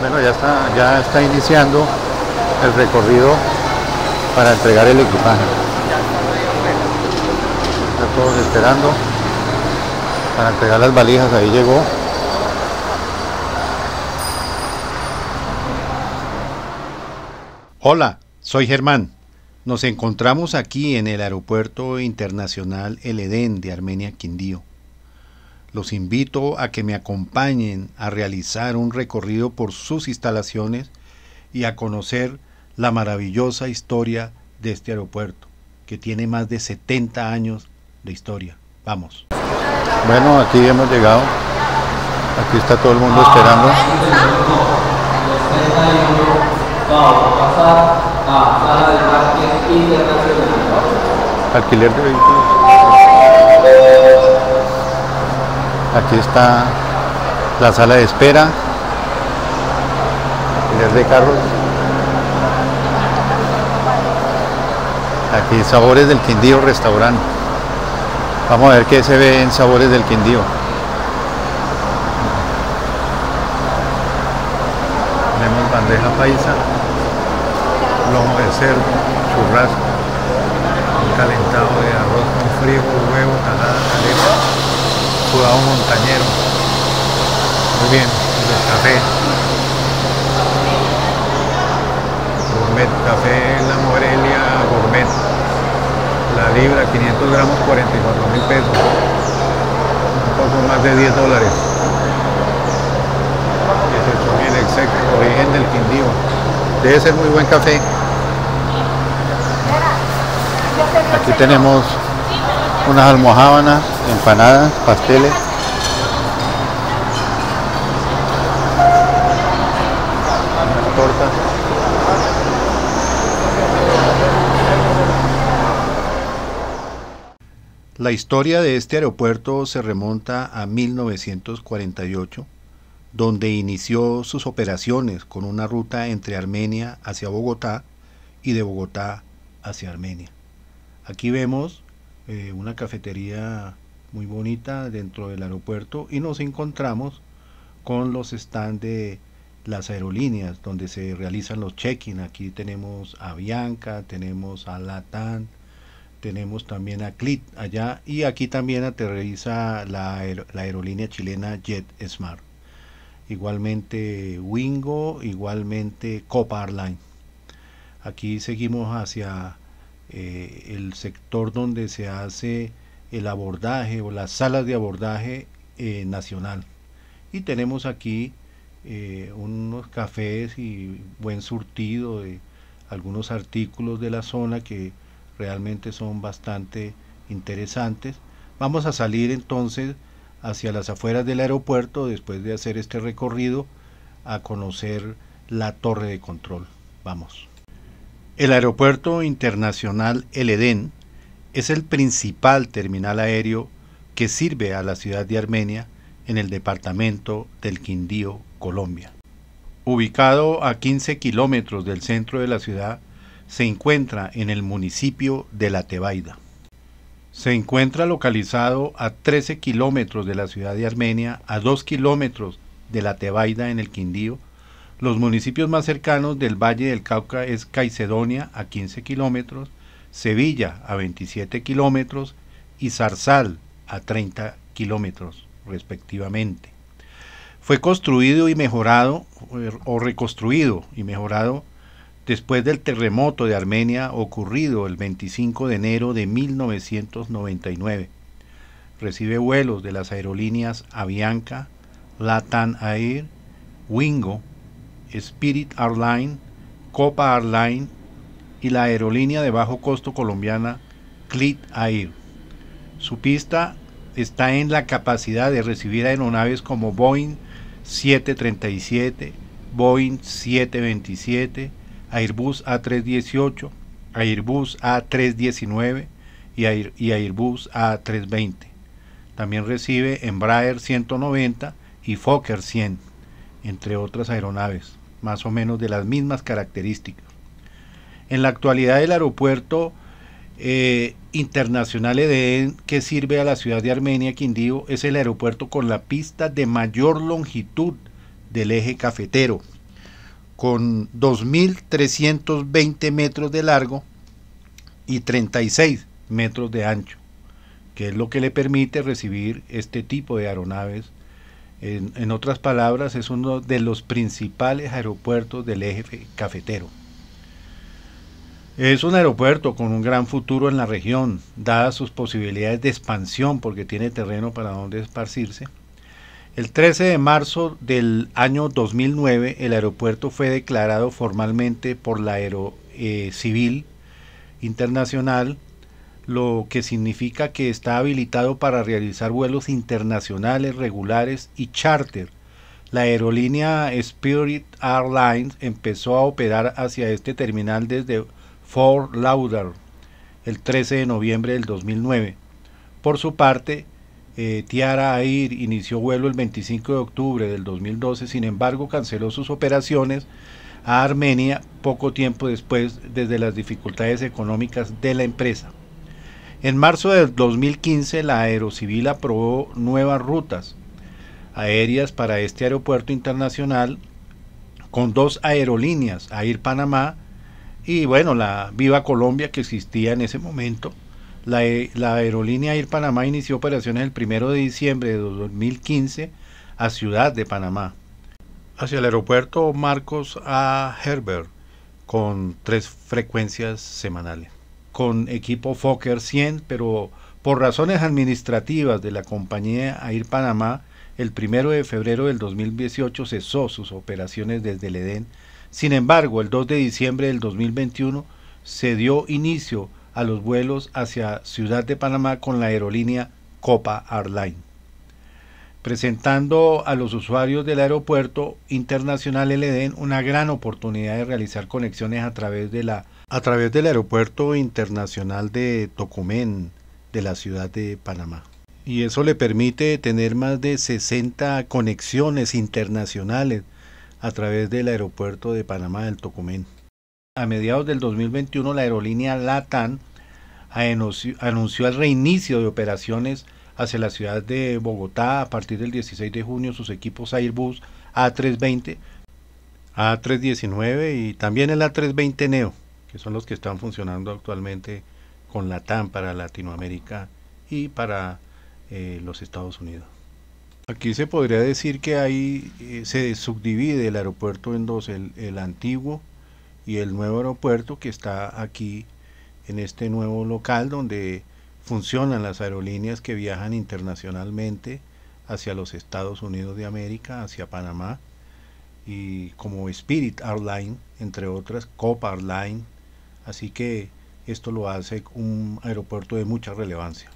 Bueno, ya está, ya está iniciando el recorrido para entregar el equipaje. Están todos esperando para entregar las valijas, ahí llegó. Hola, soy Germán. Nos encontramos aquí en el Aeropuerto Internacional El Edén de Armenia Quindío. Los invito a que me acompañen a realizar un recorrido por sus instalaciones y a conocer la maravillosa historia de este aeropuerto, que tiene más de 70 años de historia. Vamos. Bueno, aquí hemos llegado. Aquí está todo el mundo esperando. Alquiler de vehículos. Aquí está la sala de espera. Alquiler de carros. Aquí Sabores del Quindío Restaurante. Vamos a ver qué se ve en Sabores del Quindío. Tenemos bandeja paisa, lomo de cerdo, churrasco, un calentado de arroz con frío, huevo, tajada, caleta, sudado montañero. Muy bien, el café. Gourmet, café La Morelia Gourmet. La libra, 500 gramos, 44 mil pesos. Un poco más de 10 dólares. 18 mil exacto, origen del Quindío. Debe ser muy buen café. Aquí tenemos unas almohábanas, empanadas, pasteles. La historia de este aeropuerto se remonta a 1948, donde inició sus operaciones con una ruta entre Armenia hacia Bogotá y de Bogotá hacia Armenia. Aquí vemos eh, una cafetería muy bonita dentro del aeropuerto y nos encontramos con los stands de las aerolíneas donde se realizan los check-in. Aquí tenemos a Bianca, tenemos a Latam, tenemos también a CLIT allá y aquí también aterriza la, la aerolínea chilena JetSmart. Igualmente Wingo, igualmente Copa Airline. Aquí seguimos hacia eh, el sector donde se hace el abordaje o las salas de abordaje eh, nacional. Y tenemos aquí eh, unos cafés y buen surtido de algunos artículos de la zona que realmente son bastante interesantes. Vamos a salir entonces hacia las afueras del aeropuerto después de hacer este recorrido a conocer la torre de control. Vamos. El Aeropuerto Internacional El Edén es el principal terminal aéreo que sirve a la ciudad de Armenia en el departamento del Quindío, Colombia. Ubicado a 15 kilómetros del centro de la ciudad, se encuentra en el municipio de La Tebaida. Se encuentra localizado a 13 kilómetros de la ciudad de Armenia, a 2 kilómetros de La Tebaida en el Quindío. Los municipios más cercanos del Valle del Cauca es Caicedonia a 15 kilómetros, Sevilla a 27 kilómetros y Zarzal a 30 kilómetros respectivamente. Fue construido y mejorado o reconstruido y mejorado después del terremoto de Armenia ocurrido el 25 de enero de 1999. Recibe vuelos de las aerolíneas Avianca, Latam Air, Wingo, Spirit Airline, Copa Airline y la aerolínea de bajo costo colombiana Clit Air. Su pista está en la capacidad de recibir aeronaves como Boeing 737, Boeing 727, Airbus A318, Airbus A319 y, y Airbus A320. También recibe Embraer 190 y Fokker 100, entre otras aeronaves, más o menos de las mismas características. En la actualidad el aeropuerto eh, internacional EDN que sirve a la ciudad de Armenia, Quindío, es el aeropuerto con la pista de mayor longitud del eje cafetero. con 2.320 metros de largo y 36 metros de ancho, que es lo que le permite recibir este tipo de aeronaves. En, otras palabras, es uno de los principales aeropuertos del eje cafetero. Es un aeropuerto con un gran futuro en la región, dadas sus posibilidades de expansión porque tiene terreno para donde esparcirse. El 13 de marzo del año 2009 el aeropuerto fue declarado formalmente por la Aero eh, Civil Internacional, lo que significa que está habilitado para realizar vuelos internacionales regulares y charter. La aerolínea Spirit Airlines empezó a operar hacia este terminal desde Fort Lauderdale el 13 de noviembre del 2009. Por su parte, eh, Tiara Air inició vuelo el 25 de octubre del 2012, sin embargo canceló sus operaciones a Armenia poco tiempo después desde las dificultades económicas de la empresa. En marzo del 2015 la Aerocivil aprobó nuevas rutas aéreas para este aeropuerto internacional con dos aerolíneas, Air Panamá y bueno, la Viva Colombia que existía en ese momento. La, aerolínea Air Panamá inició operaciones el 1 de diciembre de 2015 a Ciudad de Panamá, hacia el aeropuerto Marcos A. Herbert, con tres frecuencias semanales, con equipo Fokker 100, pero por razones administrativas de la compañía Air Panamá, el 1 de febrero del 2018 cesó sus operaciones desde el Edén. Sin embargo, el 2 de diciembre del 2021 se dio inicio a los vuelos hacia Ciudad de Panamá con la aerolínea Copa Airline, presentando a los usuarios del aeropuerto internacional El Edén una gran oportunidad de realizar conexiones a través de la a través del aeropuerto internacional de Tocumen de la ciudad de Panamá. Y eso le permite tener más de 60 conexiones internacionales a través del aeropuerto de Panamá del Tocumen. A mediados del 2021 la aerolínea LATAN anunció, el reinicio de operaciones hacia la ciudad de Bogotá a partir del 16 de junio sus equipos Airbus A320, A319 y también el A320 Neo, que son los que están funcionando actualmente con LATAN para Latinoamérica y para eh, los Estados Unidos. Aquí se podría decir que ahí eh, se subdivide el aeropuerto en dos, el, el, antiguo y el nuevo aeropuerto que está aquí en este nuevo local donde funcionan las aerolíneas que viajan internacionalmente hacia los Estados Unidos de América, hacia Panamá, y como Spirit Airline, entre otras, Copa Airline, así que esto lo hace un aeropuerto de mucha relevancia.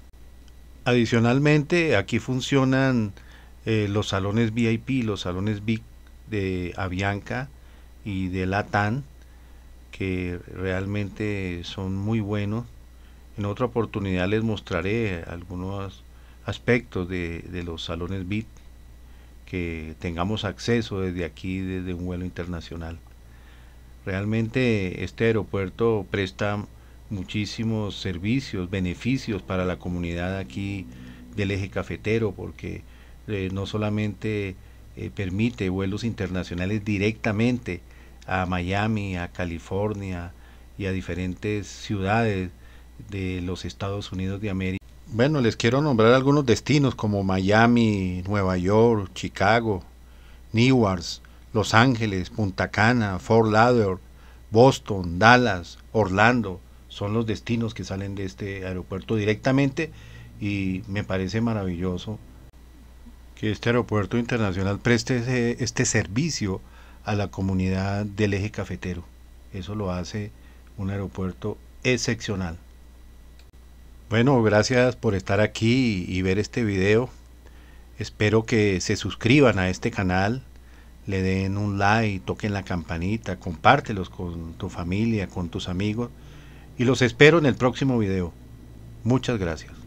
Adicionalmente, aquí funcionan eh, los salones VIP, los salones VIP de Avianca y de Latam, que realmente son muy buenos. En otra oportunidad les mostraré algunos aspectos de, de los salones VIP que tengamos acceso desde aquí, desde un vuelo internacional. Realmente este aeropuerto presta muchísimos servicios, beneficios para la comunidad aquí del eje cafetero, porque eh, no solamente eh, permite vuelos internacionales directamente a Miami, a California y a diferentes ciudades de los Estados Unidos de América. Bueno, les quiero nombrar algunos destinos como Miami, Nueva York, Chicago, Newark, Los Ángeles, Punta Cana, Fort Lauderdale, Boston, Dallas, Orlando. Son los destinos que salen de este aeropuerto directamente y me parece maravilloso que este aeropuerto internacional preste este servicio a la comunidad del eje cafetero. Eso lo hace un aeropuerto excepcional. Bueno, gracias por estar aquí y ver este video. Espero que se suscriban a este canal, le den un like, toquen la campanita, compártelos con tu familia, con tus amigos y los espero en el próximo video. Muchas gracias.